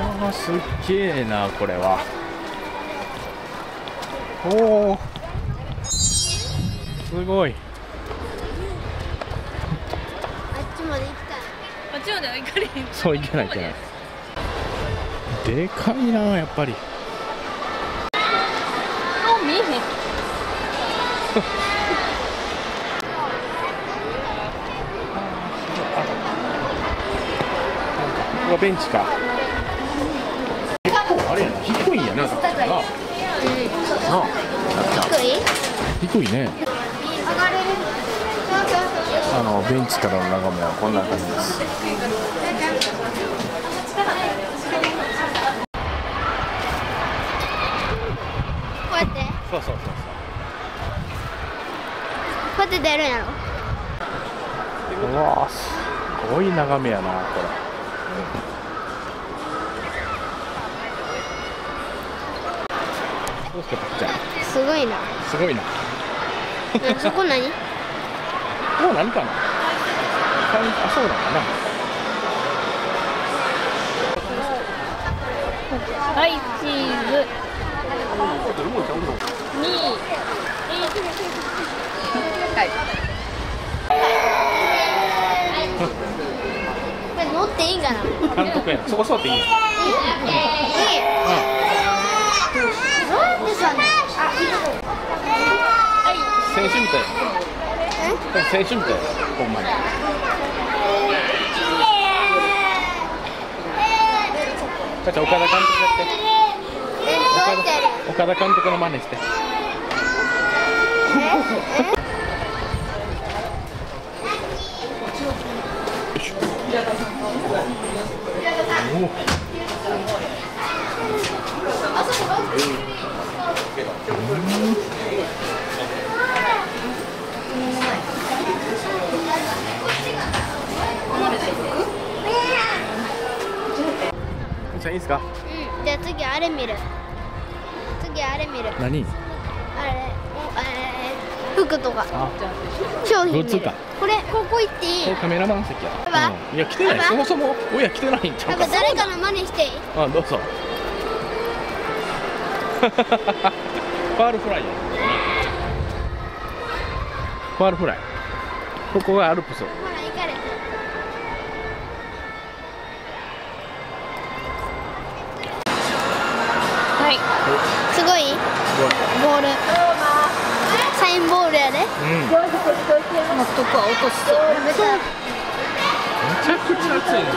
あすっげえなこれは。おおすごい。あっちまで行きた。いあっちまでは行かれへん。そういけないいけない。でかいなやっぱり。顔見えへん。ここがベンチか結構あれやな低いんやなななな低い低いね。あのベンチからの眺めはこんな感じです。こうやって？そうそうそうこうやって出るんやろ？そううわーすごい眺めやなこれ。どうですかたっちゃん。すごいな。すごいななそこ何？もう何かな。あそうなのかな。はいチーズ。二はいこれ乗っていいんかな？監督やなそこ座っていい？いいどうやってさね選手みたい。選手みたい。ほんまに。たっちゃ岡田監督やって。えどうやってやる岡田監督の真似して。じゃあいいですか？うん。じゃあ次あれ見る次あれ見る何？あれおえー服とか。あ。商品見るこれここ行っていい？カメラマン席や。うん。いや来てない。そもそも親来てないんちゃうか。誰かの真似していい？あどうぞ。ファールフライや。ファールフライ。ここがアルプス。ほら行かれはい。すごい？ボール。サインボールやで。うん。め納得は落としそう。ちゃくちゃ暑いね